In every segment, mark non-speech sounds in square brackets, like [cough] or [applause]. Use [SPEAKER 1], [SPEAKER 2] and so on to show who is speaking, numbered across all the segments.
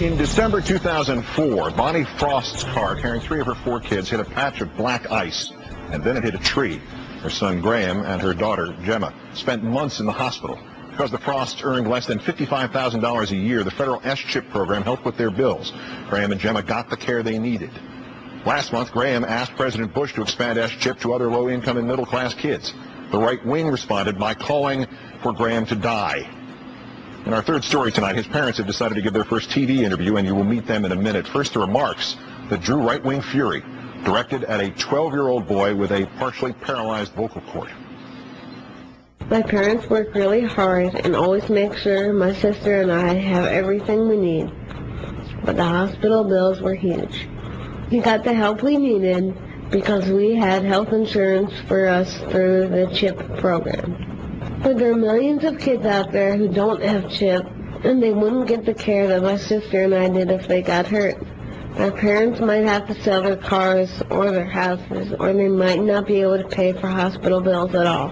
[SPEAKER 1] In December 2004, Bonnie Frost's car carrying three of her four kids hit a patch of black ice, and then it hit a tree. Her son Graham and her daughter Gemma spent months in the hospital. Because the Frosts earned less than $55,000 a year, the federal SCHIP program helped with their bills. Graham and Gemma got the care they needed. Last month, Graham asked President Bush to expand SCHIP to other low-income and middle-class kids. The right wing responded by calling for Graham to die. In our third story tonight, his parents have decided to give their first TV interview, and you will meet them in a minute. First, the remarks that drew right-wing fury, directed at a 12-year-old boy with a partially paralyzed vocal cord.
[SPEAKER 2] My parents work really hard and always make sure my sister and I have everything we need. But the hospital bills were huge. We got the help we needed because we had health insurance for us through the CHIP program. But there are millions of kids out there who don't have CHIP, and they wouldn't get the care that my sister and I did if they got hurt. Our parents might have to sell their cars or their houses, or they might not be able to pay for hospital bills at all.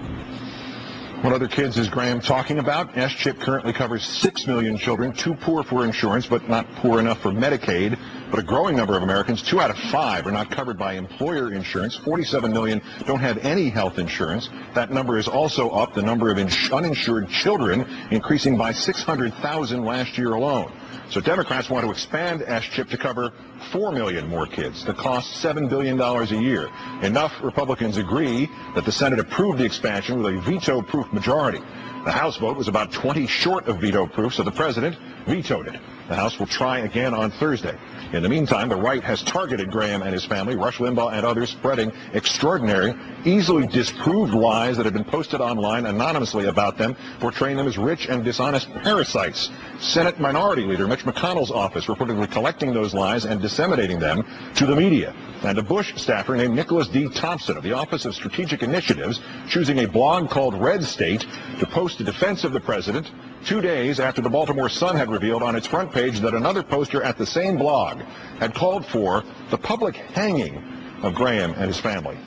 [SPEAKER 1] What other kids is Graham talking about? SCHIP currently covers 6 million children, too poor for insurance, but not poor enough for Medicaid. But a growing number of Americans, two out of five, are not covered by employer insurance. 47 million don't have any health insurance. That number is also up, the number of uninsured children increasing by 600,000 last year alone. So Democrats want to expand SCHIP to cover 4 million more kids. That costs $7 billion a year. Enough Republicans agree that the Senate approved the expansion with a veto-proof majority. The House vote was about 20 short of veto-proof, so the president vetoed it. The House will try again on Thursday. In the meantime, the right has targeted Graham and his family, Rush Limbaugh and others, spreading extraordinary, easily disproved lies that have been posted online anonymously about them, portraying them as rich and dishonest parasites. Senate Minority Leader Mitch McConnell's office reportedly collecting those lies and disseminating them to the media. And a Bush staffer named Nicholas D. Thompson of the Office of Strategic Initiatives choosing a blog called Red State to post a defense of the president two days after the Baltimore Sun had revealed on its front page that another poster at the same blog had called for the public hanging of Graham and his family.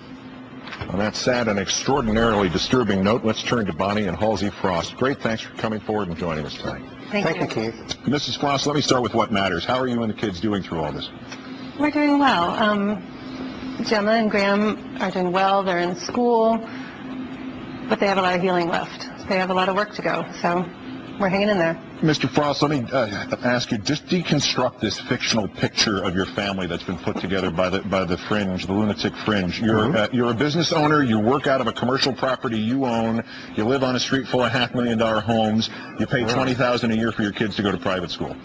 [SPEAKER 1] On that sad and extraordinarily disturbing note, let's turn to Bonnie and Halsey Frost. Great, thanks for coming forward and joining us tonight.
[SPEAKER 3] Thank,
[SPEAKER 4] Thank you, Keith.
[SPEAKER 1] Mrs. Frost, let me start with what matters. How are you and the kids doing through all this?
[SPEAKER 3] We're doing well. Um, Gemma and Graham are doing well. They're in school, but they have a lot of healing left. They have a lot of work to go, so we're hanging in there.
[SPEAKER 1] Mr. Frost, let me uh, ask you, just deconstruct this fictional picture of your family that's been put together by the by the fringe, the lunatic fringe. You're
[SPEAKER 4] Mhm.
[SPEAKER 1] uh, you're a business owner. You work out of a commercial property you own. You live on a street full of half million dollar homes. You pay
[SPEAKER 4] Yeah.
[SPEAKER 1] twenty thousand a year for your kids to go to private school.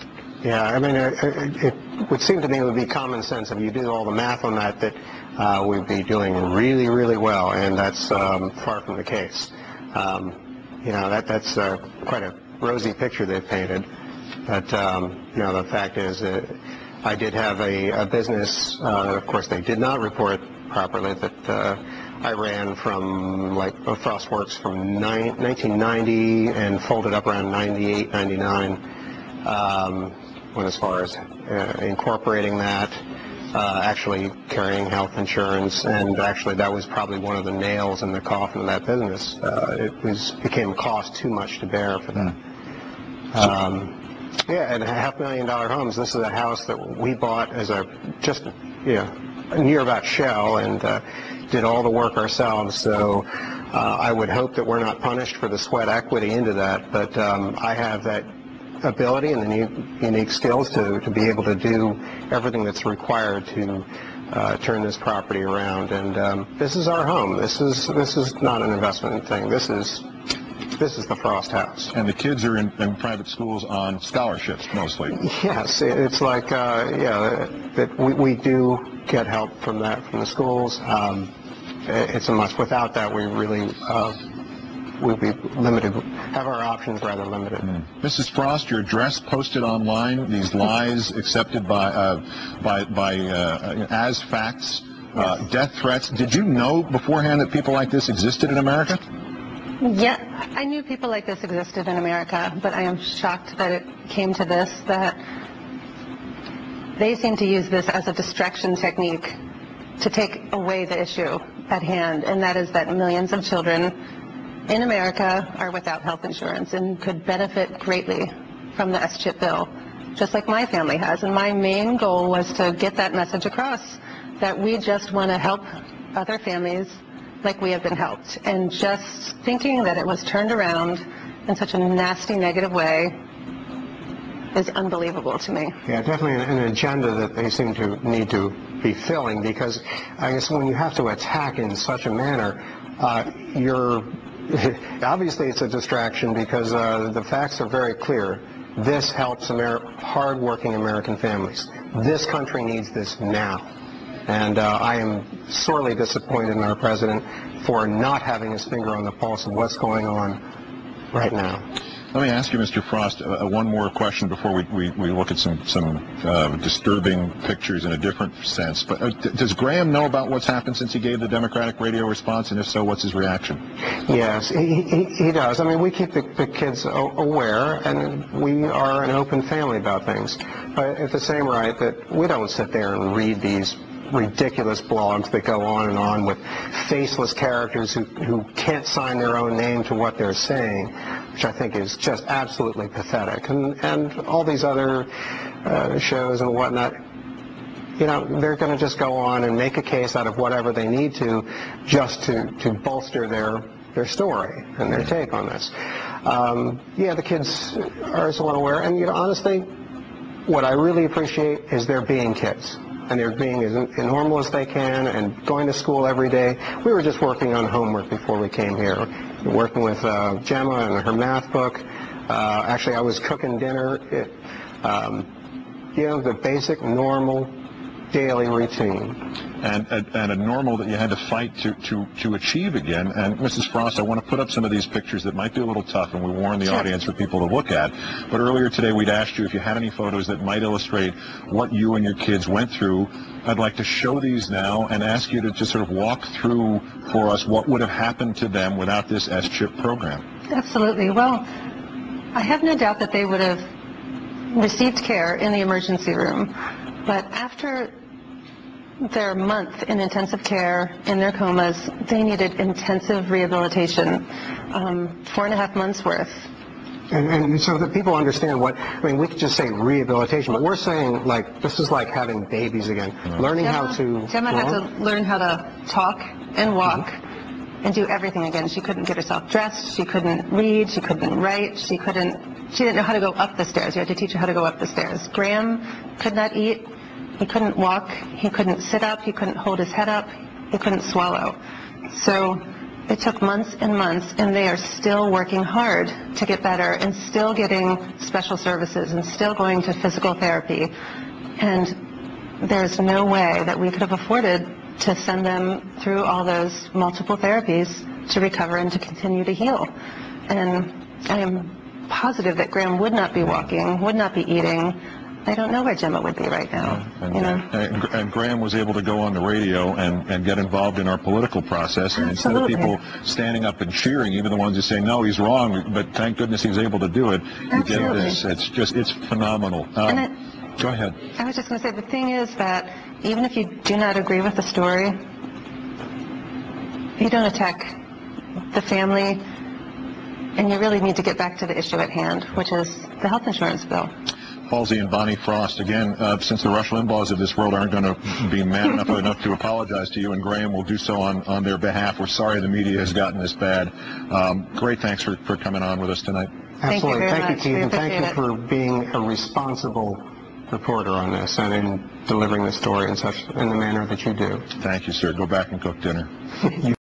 [SPEAKER 4] Yeah, I mean, it, it it would seem to me would be common sense if you do all the math on that that uh, we'd be doing really, really well, and that's um, far from the case. Um, you know, that that's uh, quite a rosy picture they've painted, but um, you know, the fact is, uh, I did have a, a business. Uh, of course, they did not report properly that. Uh, I ran from like Frostworks from nine, 1990 and folded up around 98, 99 um, went as far as uh, incorporating that, uh, actually carrying health insurance, and actually that was probably one of the nails in the coffin of that business. Uh, it was became cost too much to bear for that. Um, yeah, and a half million dollar homes. This is a house that we bought as a just you know near about shell and uh, did all the work ourselves. So uh, I would hope that we're not punished for the sweat equity into that. But um, I have that ability and the u- unique skills to, to be able to do everything that's required to uh, turn this property around. And um, this is our home. This is this is not an investment thing. This is this is the Frost House.
[SPEAKER 1] And the kids are in, in private schools on scholarships mostly.
[SPEAKER 4] Yes, it's like, uh, yeah, that we, we do get help from that, from the schools. Um, it's a must. Without that, we really, uh, we'd be limited, have our options rather limited.
[SPEAKER 1] Mrs. Frost, your address posted online, these lies accepted by, uh, by, by, uh, as facts, uh, death threats. Did you know beforehand that people like this existed in America?
[SPEAKER 3] Yeah, I knew people like this existed in America, but I am shocked that it came to this, that they seem to use this as a distraction technique to take away the issue at hand, and that is that millions of children in America are without health insurance and could benefit greatly from the SCHIP bill. just like my family has. And my main goal was to get that message across, that we just want to help other families like we have been helped. And just thinking that it was turned around in such a nasty, negative way is unbelievable to me.
[SPEAKER 4] Yeah, definitely an, agenda that they seem to need to be filling because I guess when you have to attack in such a manner, uh, you're [laughs] obviously it's a distraction because uh, the facts are very clear. This helps Amer- hardworking American families. This country needs this now. And uh, I am sorely disappointed in our president for not having his finger on the pulse of what's going on right now.
[SPEAKER 1] Let me ask you, Mr. Frost, uh, one more question before we, we, we look at some, some uh, disturbing pictures in a different sense. But uh, does Graham know about what's happened since he gave the Democratic radio response? And if so, what's his reaction?
[SPEAKER 4] Yes, he, he, he does. I mean, we keep the, the kids aware, and we are an open family about things. But at the same right, that we don't sit there and read these ridiculous blogs that go on and on with faceless characters who, who can't sign their own name to what they're saying, which I think is just absolutely pathetic. And, and all these other uh, shows and whatnot, you know, they're going to just go on and make a case out of whatever they need to just to, to bolster their, their story and their take on this. Um, yeah, the kids are somewhat unaware. and, you know, honestly, what I really appreciate is they're being kids. And they're being as normal as they can and going to school every day. We were just working on homework before we came here, working with uh, Gemma and her math book. Uh, actually, I was cooking dinner. It, um, you know, the basic, normal, daily routine.
[SPEAKER 1] and, and, and a normal that you had to fight to, to, to achieve again. And Mrs. Frost, I want to put up some of these pictures that might be a little tough, and we warn the
[SPEAKER 3] Sure.
[SPEAKER 1] audience for people to look at. But earlier today, we'd asked you if you had any photos that might illustrate what you and your kids went through. I'd like to show these now and ask you to just sort of walk through for us what would have happened to them without this SCHIP program.
[SPEAKER 3] Absolutely. Well, I have no doubt that they would have received care in the emergency room, but after their month in intensive care in their comas, they needed intensive rehabilitation, um, four and a half months worth.
[SPEAKER 4] And, and so that people understand what, I mean, we could just say rehabilitation, but we're saying like, this is like having babies again, learning how to...
[SPEAKER 3] Gemma had to learn how to talk and walk and do everything again. She couldn't get herself dressed. She couldn't read. She couldn't write. She couldn't. She didn't know how to go up the stairs. You had to teach her how to go up the stairs. Graham could not eat. He couldn't walk. He couldn't sit up. He couldn't hold his head up. He couldn't swallow. So it took months and months, and they are still working hard to get better and still getting special services and still going to physical therapy. And there's no way that we could have afforded to send them through all those multiple therapies to recover and to continue to heal. And I am positive that Graham would not be walking, would not be eating. I don't know where Gemma would be right now.
[SPEAKER 1] And,
[SPEAKER 3] You know,
[SPEAKER 1] and, and Graham was able to go on the radio and, and get involved in our political process. And instead of
[SPEAKER 3] Absolutely.
[SPEAKER 1] people standing up and cheering, even the ones who say, no, he's wrong, but thank goodness he was able to do it, you get
[SPEAKER 3] Absolutely.
[SPEAKER 1] this. It's just, it's phenomenal. Um,
[SPEAKER 3] And
[SPEAKER 1] go ahead.
[SPEAKER 3] I was just going to say the thing is that even if you do not agree with the story, you don't attack the family, and you really need to get back to the issue at hand, which is the health insurance bill.
[SPEAKER 1] Halsey and Bonnie Frost, again, uh, since the Rush Limbaughs of this world aren't going to be man enough [laughs] enough to apologize to you, and Graham will do so on, on their behalf. We're sorry the media has gotten this bad. Um, great, thanks for, for coming on with us tonight.
[SPEAKER 4] Absolutely. Thank you,
[SPEAKER 3] much.
[SPEAKER 4] Keith,
[SPEAKER 3] We
[SPEAKER 4] and thank you for being a responsible reporter on this and in delivering the story in such, in the manner that you do.
[SPEAKER 1] Thank you, sir. Go back and cook dinner. [laughs]